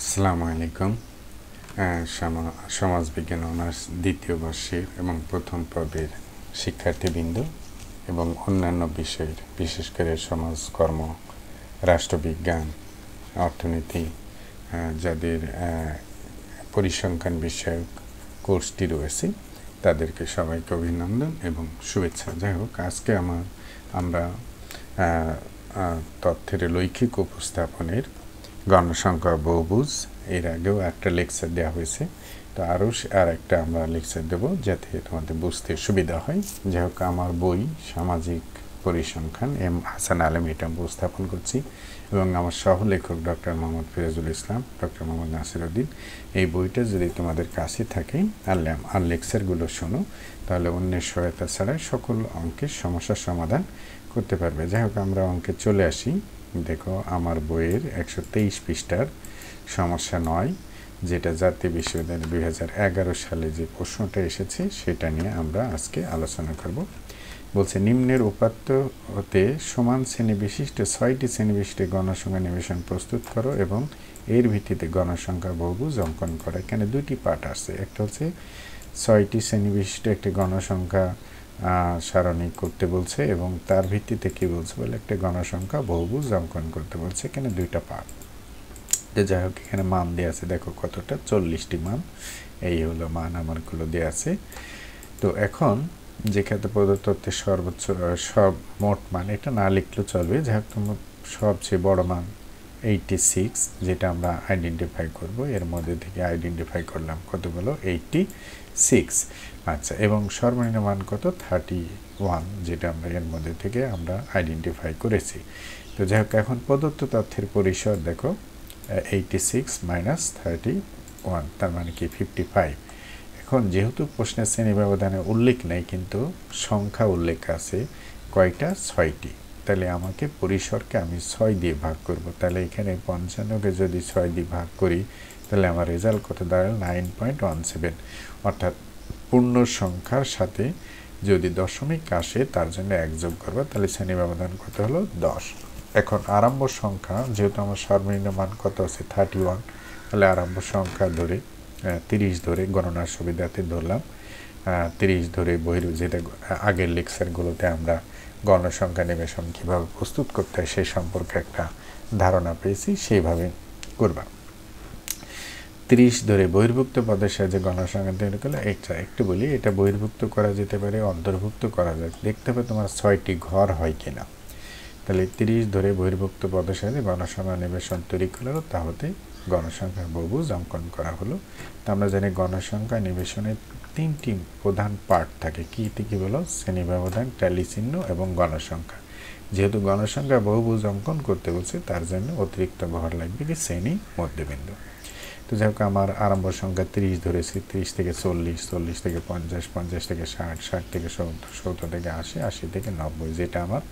আসসালামু আলাইকুম সমাজবিজ্ঞান অনার্স দ্বিতীয় বর্ষের এবং প্রথম পর্বের শিক্ষার্থীবৃন্দ এবং অন্যান্য বিষয়ের, বিশেষ করে সমাজকর্ম রাষ্ট্রবিজ্ঞান, অর্থনীতি যাদের পরিসংখ্যান বিষয়ক কোর্সটি রয়েছে, তাদেরকে সবাইকে অভিনন্দন এবং শুভেচ্ছা। যাই হোক, আজকে আমার, আমরা তথ্যের লৈখিক উপস্থাপনের গণসংখ্যা বহুবুজ এর আগেও একটা লেকচার দেওয়া হয়েছে। তো আরও আর একটা আমরা লেকচার দেবো যাতে তোমাদের বুঝতে সুবিধা হয়। যাই হোক, আমার বই সামাজিক পরিসংখ্যান এম হাসান আলম এটা উপস্থাপন করছি এবং আমার সহলেখক ডক্টর মোহাম্মদ ফিরাজুল ইসলাম, ডক্টর মোহাম্মদ নাসিরউদ্দিন এই বইটা যদি তোমাদের কাছে থাকে আর আর লেকচারগুলো শোনো, তাহলে অন্যের সহায়তা ছাড়াই সকল অঙ্কের সমস্যার সমাধান করতে পারবে। যাই হোক, আমরা অঙ্কে চলে আসি। দেখো, আমার বইয়ের একশো তেইশ পৃষ্ঠার সমস্যা নয়, যেটা জাতীয় বিশ্ববিদ্যালয় দুই এগারো সালে যে প্রশ্নটা এসেছে, সেটা নিয়ে আমরা আজকে আলোচনা করব। বলছে, নিম্নের উপাত্ত হতে সমান শ্রেণি বিশিষ্ট ছয়টি শ্রেণি বিশিষ্ট গণসংখ্যা নিবেশন প্রস্তুত করো এবং এর ভিত্তিতে গণসংখ্যা বহুভুজ অঙ্কন করো। এখানে দুইটি পার্ট আছে একটা হচ্ছে ছয়টি শ্রেণি বিশিষ্ট একটি গণসংখ্যা সারণী করতে বলছে এবং তার ভিত্তিতে কি বলছে বলে একটা গণসংখ্যা বহুভুজ অঙ্কন করতে বলছে। এখানে দুইটা পার্ট তো যাই হোক, এখানে মান দেওয়া আছে, দেখো কতটা, চল্লিশটি মান। এই হলো মান, আমারগুলো দেওয়া আছে। তো এখন যে প্রদত্ত সর্বোচ্চ সব মোট মান, এটা না লিখলেও চলবে। যাই হোক, তোমার সবচেয়ে বড় মান এইটটি সিক্স যেটা আমরা আইডেন্টিফাই করব। এর মধ্যে থেকে আইডেন্টিফাই করলাম কতগুলো? এইটটি সিক্স আচ্ছা এবং সর্বনিম্ন মান কত? থার্টি ওয়ান যেটা আমরা এর মধ্যে থেকে আমরা আইডেন্টিফাই করেছি। তো যাই হোক, এখন প্রদত্ত তথ্যের পরিসর দেখো। Eighty six minus thirty one তার মানে কি? ফিফটি ফাইভ এখন যেহেতু প্রশ্নের শ্রেণি ব্যবধানে উল্লেখ নেই, কিন্তু সংখ্যা উল্লেখ আছে, কয়টা? ছয়টি। তাহলে আমাকে পরিসরকে আমি ছয় দিয়ে ভাগ করব। তাহলে এখানে পঞ্চান্নকে যদি ছয় দিয়ে ভাগ করি তাহলে আমার রেজাল্ট কত? দাঁড়াল নাইন পয়েন্ট ওয়ান সেভেন অর্থাৎ পূর্ণ সংখ্যার সাথে যদি দশমিক আসে, তার জন্য এক যোগ করব, তাহলে শ্রেণি ব্যবধান কত হলো? দশ। এখন আরম্ভ সংখ্যা, যেহেতু আমার সর্বনিম্ন মান কত আছে? থার্টি ওয়ান তাহলে আরম্ভ সংখ্যা ধরে তিরিশ ধরে গণনার সুবিধাতে ধরলাম। তিরিশ ধরে বহির, যেটা আগের লেকচারগুলোতে আমরা গণসংখ্যা নিবেশন কীভাবে প্রস্তুত করতে হয় সেই সম্পর্কে একটা ধারণা পেয়েছি, সেইভাবে করবা। তিরিশ ধরে বহির্ভুক্ত পদের সাহায্যে গণসংখ্যা তৈরি করলে এটা একটু বলি, এটা বহির্ভুক্ত করা যেতে পারে, অন্তর্ভুক্ত করা যায়। দেখতে হবে তোমার ছয়টি ঘর হয় কিনা। তাহলে তিরিশ ধরে বহির্ভুক্ত পদের সাহায্যে গণসংখ্যা নিবেশন তৈরি করলেও তা হতে গণসংখ্যার বহুভুজ অঙ্কন করা হলো। তা আমরা জানি গণসংখ্যা নিবেশনের তিনটি প্রধান পার্ট থাকে। কী কী বলো? শ্রেণি ব্যবধান চিহ্ন এবং গণসংখ্যা। যেহেতু গণসংখ্যা বহুভুজ অঙ্কন করতে বলছে, তার জন্য অতিরিক্ত ঘর লাগবে কি? শ্রেণি মধ্যবিন্দু। তো যাই হোক, আমার আরম্ভ সংখ্যা তিরিশ ধরেছি, তিরিশ থেকে চল্লিশ চল্লিশ থেকে পঞ্চাশ পঞ্চাশ থেকে ষাট ষাট থেকে সত্তর সত্তর থেকে আশি আশি থেকে নব্বই, যেটা আমার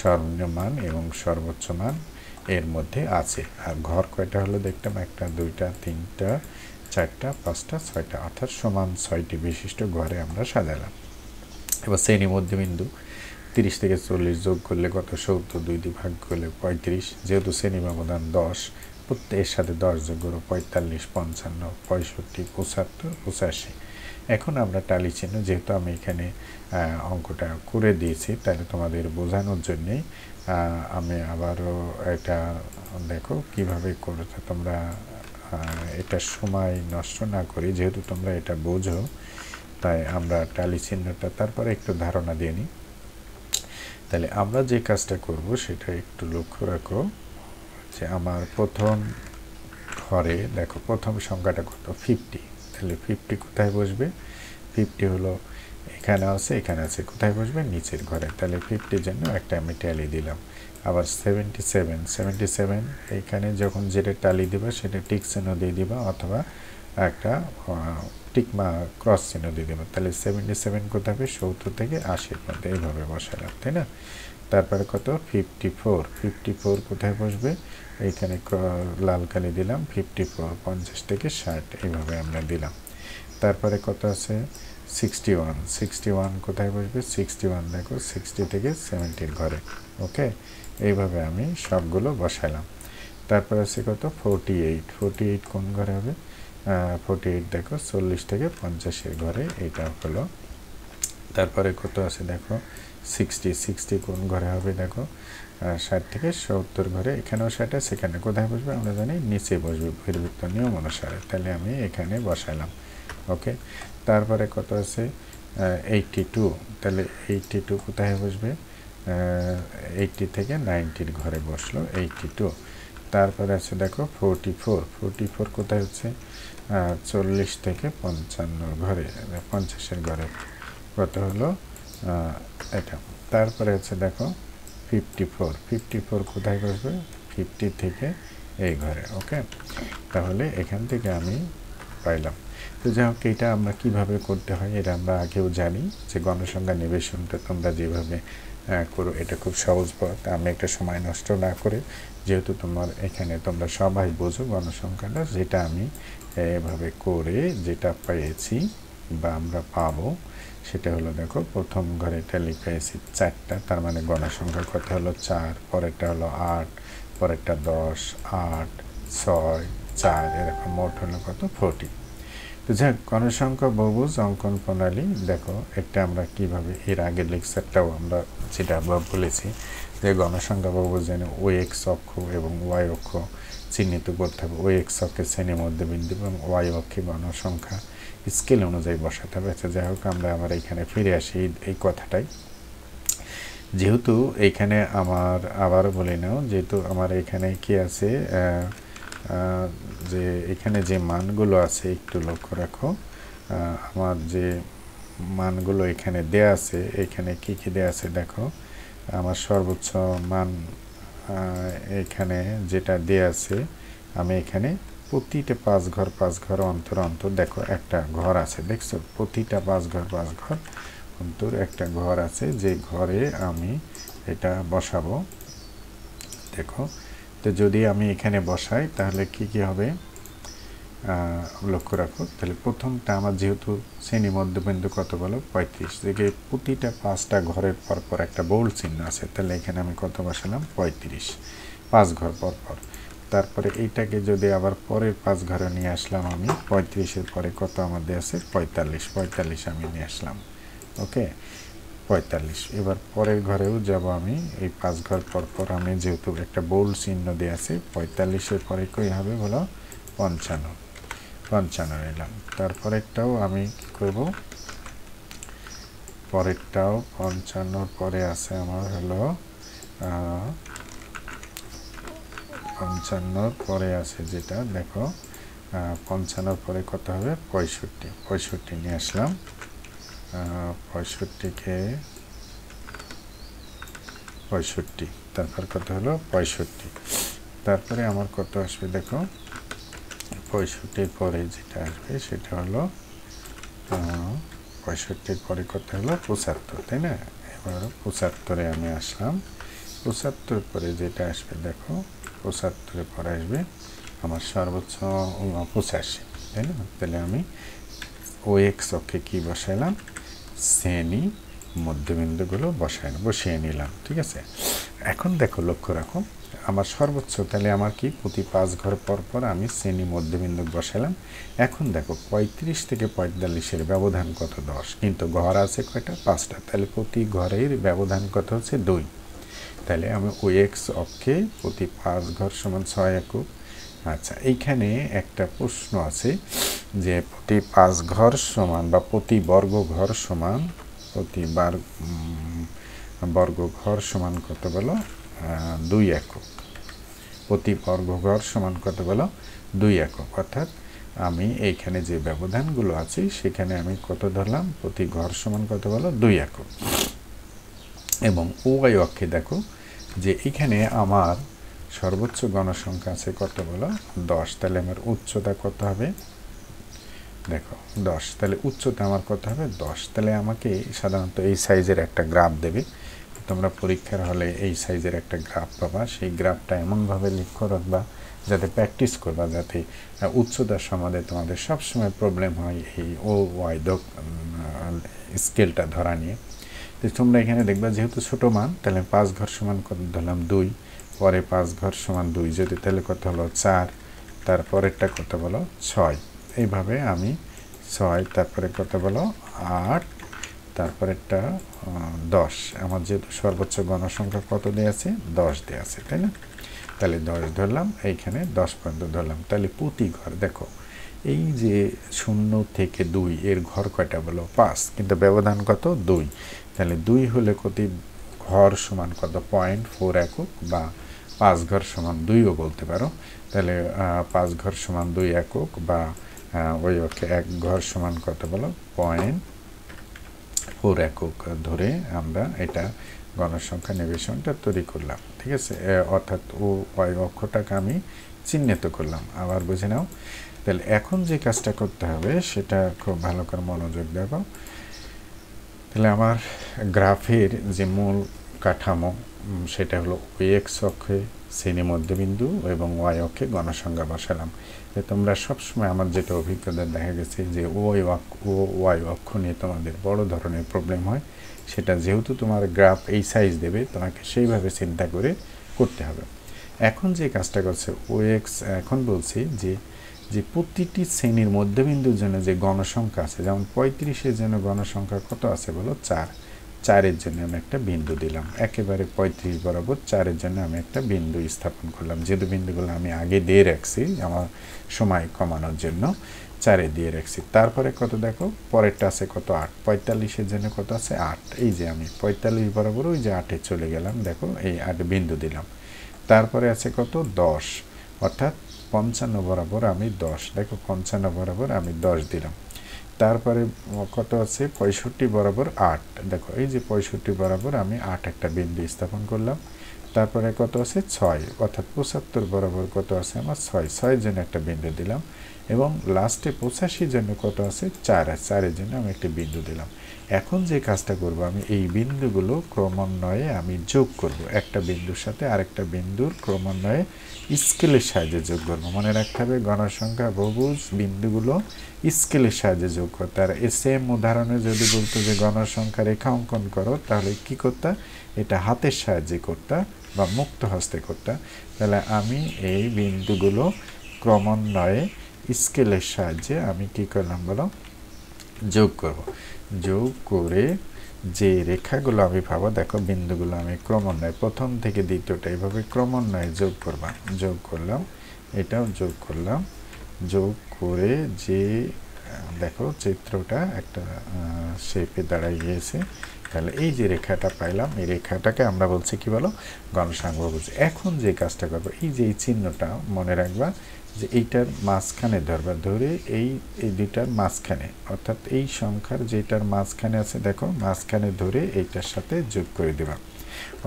সর্বনিম্ন মান এবং সর্বোচ্চ মান এর মধ্যে আছে। আর ঘর কয়টা হলো দেখতাম একটা, দুইটা, তিনটা, চারটা, পাঁচটা, ছয়টা। অর্থাৎ সমান ছয়টি বিশিষ্ট ঘরে আমরা সাজালাম। এবার শ্রেণি মধ্যবিন্দু, তিরিশ থেকে চল্লিশ যোগ করলে কত? সত্তর, দুই দিয়ে ভাগ করলে পঁয়ত্রিশ। যেহেতু শ্রেণি ব্যবধান দশ প্রত্যেকের সাথে দশ যোগ করো পঁয়তাল্লিশ, পঞ্চান্ন, পঁয়ষট্টি, পঁচাত্তর, পঁচাশি। এখন আমরা টালি চিহ্ন, যেহেতু আমি এখানে অঙ্কটা করে দিয়েছি, তাহলে তোমাদের বোঝানোর জন্যেই আমি আবারও এটা দেখো কীভাবে করেছ তোমরা এটা সময় নষ্ট না করি, যেহেতু তোমরা এটা বোঝো, তাই আমরা টালি চিহ্নটা তারপরে একটু ধারণা দিয়ে নিই। তাহলে আমরা যে কাজটা করব সেটা একটু লক্ষ্য রাখো। যে আমার প্রথম ঘরে, দেখো প্রথম সংখ্যাটা কত? ফিফটি তাহলে ফিফটি কোথায় বসবে? ফিফটি হলো এখানে আছে এখানে আছে, কোথায় বসবে? নিচের ঘরে। তাহলে ফিফটির জন্য একটা আমি ট্যালি দিলাম। আবার সেভেন্টি সেভেন সেভেন্টি সেভেন এইখানে যখন যেটা টালি দিবা সেটা টিক চিহ্ন দিয়ে দিবা অথবা একটা টিকমা ক্রস চিহ্ন দিয়ে দেবা। তাহলে সেভেন্টি সেভেন কোথায় হবে? সত্তর থেকে আশির মধ্যে এইভাবে বসালাম, তাই না? তারপরে কত? ফিফটি ফোর ফিফটি ফোর কোথায় বসবে? এইখানে লাল কালি দিলাম ফিফটি ফোর পঞ্চাশ থেকে ষাট, এইভাবে আমরা দিলাম। তারপরে কত আছে? সিক্সটি ওয়ান সিক্সটি ওয়ান কোথায় বসবে? সিক্সটি ওয়ান দেখো সিক্সটি থেকে সেভেন্টির ঘরে। ওকে এইভাবে আমি সবগুলো বসালাম। তারপর আছে কত? ফোরটি এইট ফোরটি এইট কোন ঘরে হবে? ফোরটি এইট দেখো, চল্লিশ থেকে পঞ্চাশের ঘরে, এটা হলো। তারপরে কত আছে দেখো? সিক্সটি সিক্সটি কোন ঘরে হবে দেখো ষাট থেকে সত্তর ঘরে, এখানেও ষাট আছে সেখানে কোথায় বসবে আমরা জানি, নিচে বসবে, বহির্ভূত নিয়ম অনুসারে। তাহলে আমি এখানে বসাইলাম, ওকে? তারপরে কত আছে? এইটটি টু তাহলে এইটটি টু কোথায় বসবে? এইটটি থেকে নাইনটির ঘরে বসল এইটটি টু তারপরে আছে দেখো ফোরটি ফোর ফোরটি ফোর কোথায় হচ্ছে? চল্লিশ থেকে পঞ্চান্ন ঘরে, পঞ্চাশের ঘরে। কত হলো? এটা। তারপরে হচ্ছে দেখো ফিফটি ফোর ফিফটি ফোর কোথায় বসবে ফিফটি থেকে এই ঘরে ওকে তাহলে এখান থেকে আমি পাইলাম। তো যাই হোক, এটা আমরা কীভাবে করতে হয় এটা আমরা আগেও জানি যে গণসংখ্যা নিবেশনটা তোমরা যেভাবে করো, এটা খুব সহজ পথ। আমি একটা সময় নষ্ট না করে যেহেতু তোমার এখানে তোমরা সবাই বোঝো গণসংখ্যাটা, যেটা আমি এভাবে করে যেটা পেয়েছি বা আমরা পাবো সেটা হলো দেখো, প্রথম ঘরে এটা লিখেছি চারটা, তার মানে গণসংখ্যা কত হলো চার, পরেরটা হলো আট, পরেরটা দশ, আট, ছয়, চার, এরকম মোট হলো কত? ফোরটি তো যাক, গণসংখ্যা বহুভুজ অঙ্কন প্রণালী, দেখো, একটা আমরা কীভাবে এর আগের লেকচারটাও আমরা যেটা বলেছি, যে গণসংখ্যা বহুভুজ যেন ও এক্স অক্ষ এবং ওয়াই অক্ষ চিহ্নিত করতে হবে। ও এক্স অক্ষের শ্রেণির মধ্যবিন্দু এবং ওয়াই অক্ষে গণসংখ্যা। স্কেল অনুযায়ী বসাতে হবে আচ্ছা যাই হোক, আমরা আমার এখানে ফিরে আসি এই কথাটাই। যেহেতু এইখানে আমার আবার বলে নাও, যেহেতু আমার এখানে কি আছে যে এখানে যে মানগুলো আছে একটু লক্ষ্য রাখো। আমার যে মানগুলো এখানে দেয়া আছে, এখানে কি কি দেয়া আছে দেখো। আমার সর্বোচ্চ মান এখানে যেটা দেয়া আছে, আমি এখানে প্রতিটা পাঁচ ঘর পাঁচ ঘর, অন্তর অন্তর। দেখো, একটা ঘর আছে, দেখছ? প্রতিটা পাঁচ ঘর পাঁচ ঘর, অন্তর একটা ঘর আছে, যে ঘরে আমি এটা বসাবো। দেখো, তো যদি আমি এখানে বসাই, তাহলে কি কি হবে? লক্ষ্য রাখো, তাহলে প্রথমটা আমার যেহেতু শ্রেণি মধ্যবিন্দু, কত বলো? পঁয়ত্রিশ। দেখে প্রতিটা পাঁচটা ঘরের পর পর একটা বোল্ড চিহ্ন আছে, তাহলে এখানে আমি কত বসালাম? পঁয়ত্রিশ। পাঁচ ঘর পর পর তারপরে এইটাকে যদি আবার পরের পাঁচ ঘরে নিয়ে আসলাম আমি, পঁয়ত্রিশের পরে কত আমাদের আছে? পঁয়তাল্লিশ। পঁয়তাল্লিশ আমি নিয়ে আসলাম। ওকে? পঁয়তাল্লিশ। এবার পরের ঘরেও যাব আমি। এই পাঁচ ঘর পর পর আমি যেহেতু একটা বোল্ড চিহ্ন দিয়ে আছে, পঁয়তাল্লিশের পরে কই হবে বলো? পঞ্চান্ন। পঞ্চান্ন নিলাম। তারপরেরটাও আমি কী করব? পরেরটাও পঞ্চান্নর পরে আছে আমার হলো পঞ্চান্নর পরে আছে যেটা, দেখো পঞ্চান্নর পরে কত হবে? পঁয়ষট্টি। পঁয়ষট্টি নিয়ে আসলাম। পঁয়ষট্টিকে পঁয়ষট্টি তারপর কত হলো? পঁয়ষট্টি। তারপরে আমার কত আসবে দেখো? পঁয়ষট্টির পরে যেটা আসবে সেটা হলো পঁয়ষট্টির পরে কত হলো? পঁচাত্তর, তাই না? এবার পঁচাত্তরে আমি আসলাম। পঁচাত্তর পরে যেটা আসবে দেখো পঁচাত্তরের পরে আসবে। আমার সর্বোচ্চ পঁচাশি, তাই না? তাহলে আমি ও এক্স অক্ষে কী বসাইলাম? শ্রেণি, মধ্যবিন্দুগুলো বসাই বসিয়ে নিলাম, ঠিক আছে? এখন দেখো, লক্ষ্য রাখো, আমার সর্বোচ্চ, তাহলে আমার কি? প্রতি পাঁচ ঘর পর পর আমি শ্রেণি, মধ্যবিন্দু বসালাম এখন দেখো, পঁয়ত্রিশ থেকে পঁয়তাল্লিশের ব্যবধান কত? দশ। কিন্তু ঘর আছে কয়টা? পাঁচটা। তাহলে প্রতি ঘরের ব্যবধান কত হচ্ছে? দুই। তাহলে আমি ও এক্স অক্ষে প্রতি পাঁচ ঘর সমান ছয় একক। আচ্ছা এইখানে একটা প্রশ্ন আছে যে প্রতি পাঁচ ঘর সমান বা প্রতি বর্গ ঘর সমান, প্রতি বার বর্গ ঘর সমান কত বলো? দুই একক। প্রতি বর্গ ঘর সমান কত বলো? দুই একক। অর্থাৎ আমি এইখানে যে ব্যবধানগুলো আছে, সেখানে আমি কত ধরলাম? প্রতি ঘর সমান কত বলো? দুই একক। এবং ওয়াই অক্ষে দেখো যে এখানে আমার সর্বোচ্চ গণসংখ্যা আছে কত বলো? দশ। তাহলে আমার উচ্চতা কত হবে? দেখো, দশ। তাহলে উচ্চতা আমার কত হবে? দশ। তাহলে আমাকে সাধারণত এই সাইজের একটা গ্রাফ দেবে। তোমরা পরীক্ষার হলে এই সাইজের একটা গ্রাফ পাবা। সেই গ্রাফটা এমনভাবে লিখো রাখবা, যাতে প্র্যাকটিস করবা, যাতে উচ্চতার সম্বন্ধে তোমাদের সবসময় প্রবলেম হয় এই ও ওয়াই স্কেলটা ধরা নিয়ে। তোমরা এখানে দেখবা, যেহেতু ছোটো মান, তাহলে পাঁচ ঘর সমান কত ধরলাম দুই। পরে পাঁচ ঘর সমান দুই, যদি তাহলে কত হলো চার? তারপরেরটা কত বলো ছয়। এইভাবে আমি ছয়, তারপরে কত বলো আট, তারপরেরটা দশ। আমার যেহেতু সর্বোচ্চ গণসংখ্যা কত দেওয়া আছে? দশ দেওয়া আছে, তাই না? তাহলে দশ ধরলাম, এইখানে দশ পর্যন্ত ধরলাম। তাহলে প্রতি ঘর, দেখো, এই যে শূন্য থেকে দুই, এর ঘর কয়টা বলো? পাঁচ। কিন্তু ব্যবধান কত? দুই। তাহলে দুই হলে কত? ঘর সমান কত? পয়েন্ট ফোর একক বা পাঁচ ঘর সমান দুইও বলতে পারো। তাহলে পাঁচ ঘর সমান দুই একক বা ওই অক্ষে এক ঘর সমান কত বলো? পয়েন্ট ফোর একক ধরে আমরা এটা গণসংখ্যা নিবেশনটা তৈরি করলাম, ঠিক আছে? অর্থাৎ ও ওই অক্ষটাকে আমি চিহ্নিত করলাম। আবার বুঝে নাও। তাহলে এখন যে কাজটা করতে হবে সেটা খুব ভালো করে মনোযোগ দেবো তাহলে আমার গ্রাফের যে মূল কাঠামো সেটা হলো ওই এক্স অক্ষে শ্রেণি মধ্যবিন্দু এবং ওয়াই অক্ষে গণসংখ্যা বসালাম। তোমরা সবসময় আমার যেটা অভিজ্ঞতা দেখা গেছে যে ওয়াই ও ওয়াই অক্ষ নিয়ে তোমাদের বড় ধরনের প্রবলেম হয়, সেটা যেহেতু তোমার গ্রাফ এই সাইজ দেবে, তোমাকে সেইভাবে চিন্তা করে করতে হবে। এখন যে কাজটা করছে ও এক্স এখন বলছি যে যে প্রতিটি শ্রেণির মধ্যবিন্দুর জন্য যে গণসংখ্যা আছে, যেমন পঁয়ত্রিশের জন্য গণসংখ্যা কত আছে বলো? চার। চারের জন্য আমি একটা বিন্দু দিলাম। একেবারে পঁয়ত্রিশ বরাবর চারের জন্য আমি একটা বিন্দু স্থাপন করলাম। যেহেতু বিন্দুগুলো আমি আগে দিয়ে রাখছি আমার সময় কমানোর জন্য, চারে দিয়ে রাখছি। তারপরে কত দেখো? পরেরটা আছে কত? আট। পঁয়তাল্লিশের জন্য কত আছে? আট। এই যে আমি পঁয়তাল্লিশ বরাবর ওই যে আটে চলে গেলাম, দেখো, এই আট বিন্দু দিলাম। তারপরে আছে কত? দশ। অর্থাৎ পঞ্চান্ন বরাবর আমি দশ। দেখো, পঞ্চান্ন বরাবর আমি দশ দিলাম। তারপরে কত আছে? পঁয়ষট্টি বরাবর আট। দেখো, এই যে পঁয়ষট্টি বরাবর আমি আট একটা বিন্দু স্থাপন করলাম। তারপরে কত আছে? ছয়। অর্থাৎ পঁচাত্তর বরাবর কত আছে? আমার ছয়। ছয়ের জন্য একটা বিন্দু দিলাম এবং লাস্টে পঁচাশির জন্য কত আছে? চার। চারের জন্য আমি একটি বিন্দু দিলাম। এখন যে কাজটা করব, আমি এই বিন্দুগুলো ক্রমান্বয়ে আমি যোগ করব। একটা বিন্দুর সাথে আরেকটা বিন্দুর ক্রমান্বয়ে স্কেলের সাহায্যে যোগ করব। মনে রাখতে হবে, গণসংখ্যা, বহুভুজ বিন্দুগুলো স্কেলের সাহায্যে যোগ করতে। আর সেম উদাহরণে যদি বলতো যে গণসংখ্যা রেখা অঙ্কন করো, তাহলে কি করতে? এটা হাতের সাহায্যে করতে বা মুক্ত হস্তে করতে। তাহলে আমি এই বিন্দুগুলো ক্রমান্বয়ে স্কেলের সাহায্যে আমি কি করলাম বলো? যোগ করব। যোগ করে যে রেখাগুলো আমি পাবো দেখো বিন্দুগুলো আমি ক্রমান্বয়ে, প্রথম থেকে দ্বিতীয়টা এইভাবে ক্রমান্বয়ে যোগ করবা। যোগ করলাম, এটাও যোগ করলাম। যোগ করে যে, দেখো চিত্রটা একটা শেপে দাঁড়াই গিয়েছে। তাহলে এই যে রেখাটা পাইলাম, এই রেখাটাকে আমরা বলছি কি বলো? গণসাঙ্গ বুঝি এখন যে কাজটা করব, এই যে এই চিহ্নটা মনে রাখবা যে এইটার মাঝখানে ধরবা ধরে এই এই দুইটার মাঝখানে, অর্থাৎ এই সংখ্যার যেটার মাঝখানে আছে, দেখো, মাঝখানে ধরে এইটার সাথে যোগ করে দেবা।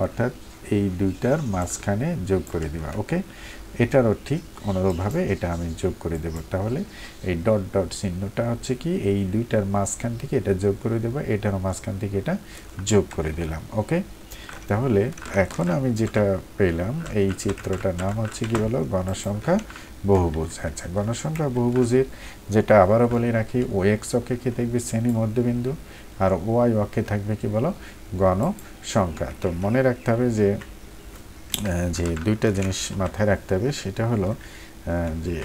অর্থাৎ এই দুইটার মাঝখানে যোগ করে দিবা, ওকে? এটারও ঠিক অনুরূপভাবে এটা আমি যোগ করে দেব। তাহলে এই ডট ডট চিহ্নটা হচ্ছে কি, এই দুইটার মাঝখান থেকে এটা যোগ করে দেবো, এটারও মাঝখান থেকে এটা যোগ করে দিলাম, ওকে? তাহলে এখন আমি যেটা পেলাম, এই চিত্রটার নাম হচ্ছে কি বলো? গণসংখ্যা বহুভুজ। আচ্ছা গণসংখ্যা বহুভুজের যেটা আবারও বলে রাখি, ও এক্স অক্ষে কি থাকবে? শ্রেণি মধ্যবিন্দু। আর ওয়াই অক্ষে থাকবে কি বলো? গণসংখ্যা। তো মনে রাখতে হবে যে যে দুইটা জিনিস মাথায় রাখতে হবে, সেটা হলো যে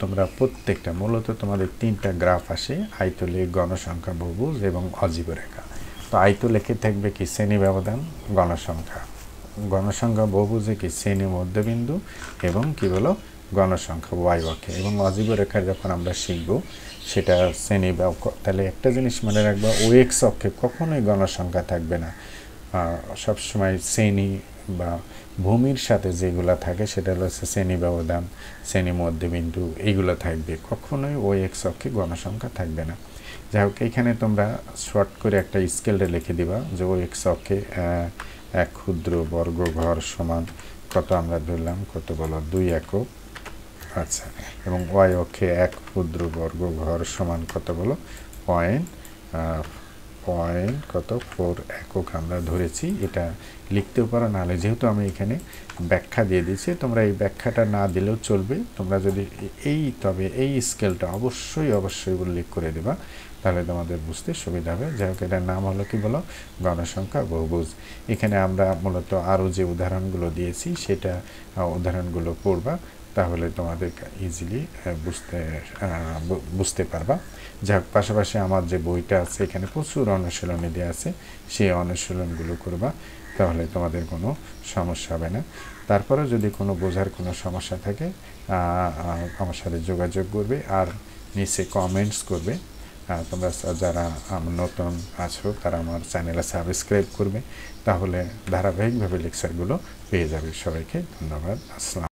তোমরা প্রত্যেকটা, মূলত তোমাদের তিনটা গ্রাফ আসে আয়তলে গণসংখ্যা, বহুভুজ এবং অজীব রেখা। তো আয়তলেখে থাকবে কি শ্রেণি ব্যবধান, গণসংখ্যা। গণসংখ্যা বহুভুজে কি শ্রেণি মধ্যবিন্দু এবং কি বলো গণসংখ্যা ওয়াই অক্ষে। এবং অজীব রেখা যখন আমরা শিখব, সেটা শ্রেণি তাহলে একটা জিনিস মনে রাখব ও এক্স অক্ষে কখনোই গণসংখ্যা থাকবে না। সবসময় শ্রেণি বা ভূমির সাথে যেগুলো থাকে, সেটা হলো শ্রেণি ব্যবধান, শ্রেণি মধ্যবিন্দু, এইগুলো থাকবে। কখনোই ওই এক্স অক্ষে গণসংখ্যা থাকবে না। যাই হোক, এখানে তোমরা শর্ট করে একটা স্কেলটা লিখে দিবা যে ওই এক্স অক্ষে এক ক্ষুদ্র বর্গ ঘর সমান কত আমরা ধরলাম, কত বলো? দুই একক। আচ্ছা এবং ওয়াই অক্ষে এক ক্ষুদ্র বর্গ ঘর সমান কত বলো? পয়েন্ট পয়েন্ট কত? ফোর একক আমরা ধরেছি। এটা লিখতেও পারো, নাহলে যেহেতু আমি এখানে ব্যাখ্যা দিয়ে দিচ্ছি তোমরা এই ব্যাখ্যাটা না দিলেও চলবে। তোমরা যদি এই, তবে এই স্কেলটা অবশ্যই অবশ্যই উল্লেখ করে দেবা। তাহলে তোমাদের বুঝতে সুবিধা হবে। যাই হোক, এটার নাম হলো কি বলো? গণসংখ্যা বহুভুজ। এখানে আমরা মূলত আরও যে উদাহরণগুলো দিয়েছি, সেটা উদাহরণগুলো পড়বা, তাহলে তোমাদের ইজিলি বুঝতে বুঝতে পারবা। যাক পাশাপাশি আমার যে বইটা আছে, এখানে প্রচুর অনুশীলনী দেওয়া আছে, সেই অনুশীলনগুলো করবা, তাহলে তোমাদের কোনো সমস্যা হবে না। তারপরে যদি কোনো বোঝার কোনো সমস্যা থাকে আমার সাথে যোগাযোগ করবে, আর নিচে কমেন্টস করবে তোমরা যারা নতুন আছো, তারা আমার চ্যানেলে সাবস্ক্রাইব করবে, তাহলে ধারাবাহিকভাবে লেকচারগুলো পেয়ে যাবে সবাইকে। ধন্যবাদ। আসসালাম।